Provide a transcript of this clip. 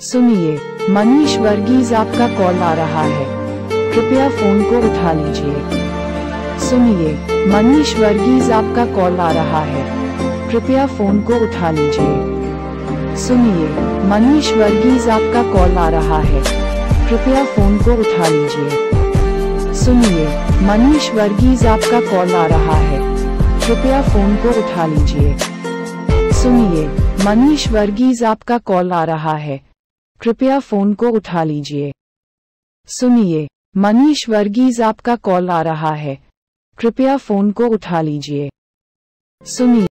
सुनिए, मनीष वर्गीज आपका कॉल आ रहा है। कृपया फ़ोन को उठा लीजिए। सुनिए, मनीष वर्गीज आपका कॉल आ रहा है। कृपया फ़ोन को उठा लीजिए। सुनिए, मनीष वर्गीज आपका कॉल आ रहा है। कृपया फ़ोन को उठा लीजिए। सुनिए, मनीष वर्गीज आपका कॉल आ रहा है। कृपया फ़ोन को उठा लीजिए। सुनिए, मनीष वर्गीज आपका कॉल आ रहा है। कृपया फ़ोन को उठा लीजिए। सुनिए, मनीष वर्गीज आपका कॉल आ रहा है। कृपया फ़ोन को उठा लीजिए। सुनिए।